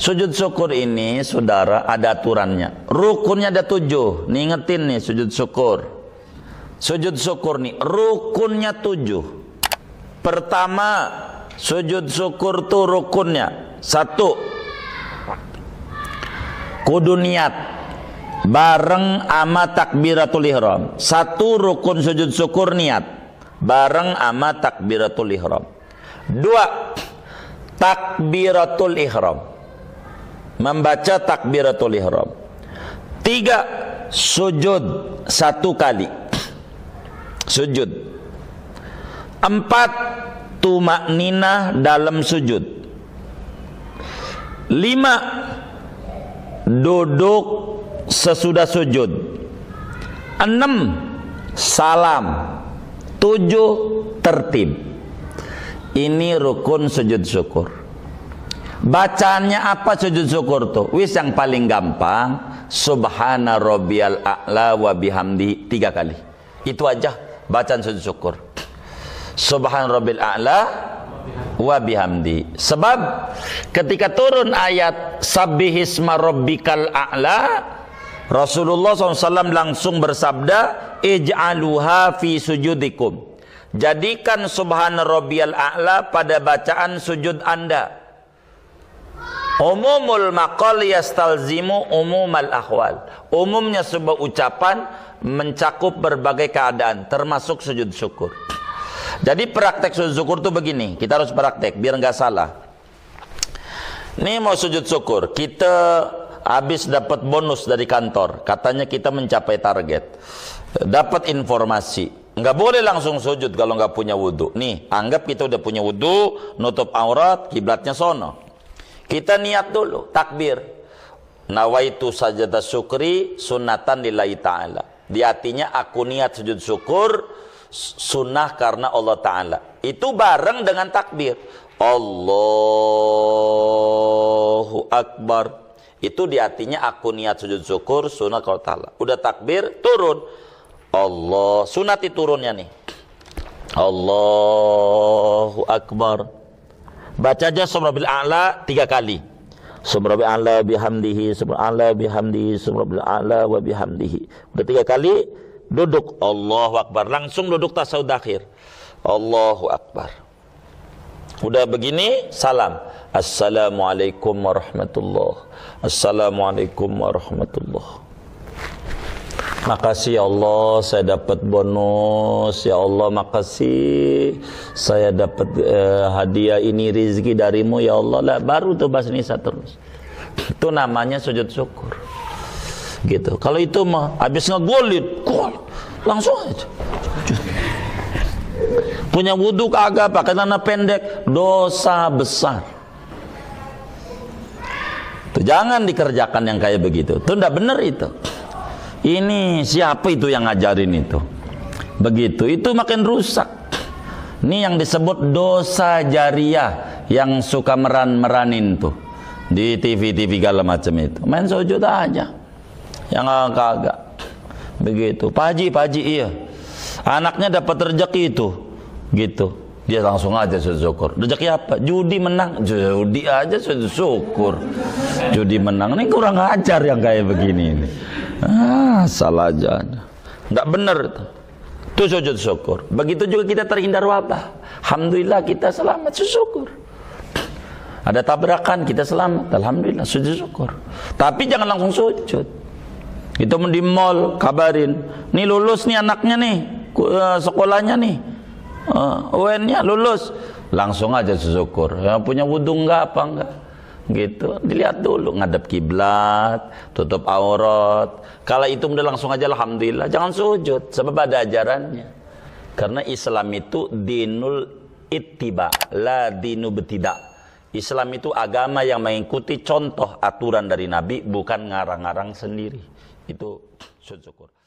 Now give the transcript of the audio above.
Sujud syukur ini, saudara, ada aturannya. Rukunnya ada tujuh. Nih ingetin nih sujud syukur. Sujud syukur nih, rukunnya tujuh. Pertama, sujud syukur tuh rukunnya. Satu, kudu niat bareng ama takbiratul ihram. Satu rukun sujud syukur niat bareng ama takbiratul ihram. Dua, takbiratul ihram membaca takbiratul ihram. Tiga, sujud satu kali. Sujud. Empat, tumak nina dalam sujud. Lima, duduk sesudah sujud. Enam, salam. Tujuh, tertib. Ini rukun sujud syukur. Bacaannya apa sujud syukur tuh? Wis yang paling gampang, Subhana rabbiyal a'la wa bihamdi tiga kali. Itu aja bacaan sujud syukur. Subhan rabbil a'la wa bihamdi. Sebab ketika turun ayat Sabbihisma rabbikal a'la Rasulullah SAW langsung bersabda Ij'aluha fi sujudikum Jadikan subhana rabbiyal a'la pada bacaan sujud anda Umumul maqal yastalzimu umumal ahwal. Umumnya sebuah ucapan mencakup berbagai keadaan termasuk sujud syukur. Jadi praktek sujud syukur itu begini, kita harus praktek biar nggak salah. Ini mau sujud syukur, kita habis dapat bonus dari kantor, katanya kita mencapai target. Dapat informasi, nggak boleh langsung sujud kalau nggak punya wudhu. Nih, anggap kita udah punya wudhu, nutup aurat, kiblatnya sono. Kita niat dulu, takbir. Nawaitu sajadah syukri sunatan lillahi ta'ala. Di hatinya aku niat sujud syukur sunnah karena Allah Ta'ala. Itu bareng dengan takbir. Allahu Akbar. Itu di hatinya aku niat sujud syukur sunnah kalau Ta'ala. Udah takbir, turun. Allah, sunati turunnya nih. Allahu Akbar. Baca aja Subhanallahi a'la tiga kali. Subhanallahi a'la bihamdihi, subhanallah bihamdihi, subhanallahi a'la wa bihamdihi. Udah tiga kali duduk Allahu Akbar. Langsung duduk tasawuf akhir. Allahu Akbar. Udah begini salam. Assalamualaikum warahmatullahi Assalamualaikum warahmatullahi Makasih ya Allah saya dapat bonus. Ya Allah makasih. Saya dapat uh, hadiah ini rizki darimu ya Allah. Lah baru tuh bahasa Nisa terus. Itu namanya sujud syukur. Gitu. Kalau itu mah habis ngegolit gol langsung aja. Punya wudhu kagak pakai tanah pendek dosa besar. Tuh, jangan dikerjakan yang kayak begitu. Tuh ndak bener itu ini siapa itu yang ngajarin itu? Begitu, itu makin rusak. Ini yang disebut dosa jariah yang suka meran-meranin tuh di TV-TV segala macam itu. Main sujud aja. Yang kagak. Begitu. Paji, paji iya. Anaknya dapat rezeki itu. Gitu. Dia langsung aja sujud syukur. Rezeki apa? Judi menang. Judi aja sujud syukur. Judi menang. Ini kurang ajar yang kayak begini ini. Ah, salah aja. Enggak benar itu. Itu sujud syukur. Begitu juga kita terhindar wabah. Alhamdulillah kita selamat syukur. Ada tabrakan kita selamat. Alhamdulillah sujud syukur. Tapi jangan langsung sujud. Itu di mall kabarin. Nih lulus nih anaknya nih. Eh, sekolahnya nih. Uh, UN-nya lulus. Langsung aja syukur. Ya, punya wudhu enggak apa enggak? Gitu. Dilihat dulu ngadep kiblat tutup aurat. Kalau itu udah langsung aja alhamdulillah. Jangan sujud sebab ada ajarannya. Karena Islam itu dinul ittiba la dinu betidak. Islam itu agama yang mengikuti contoh aturan dari Nabi bukan ngarang-ngarang sendiri. Itu syukur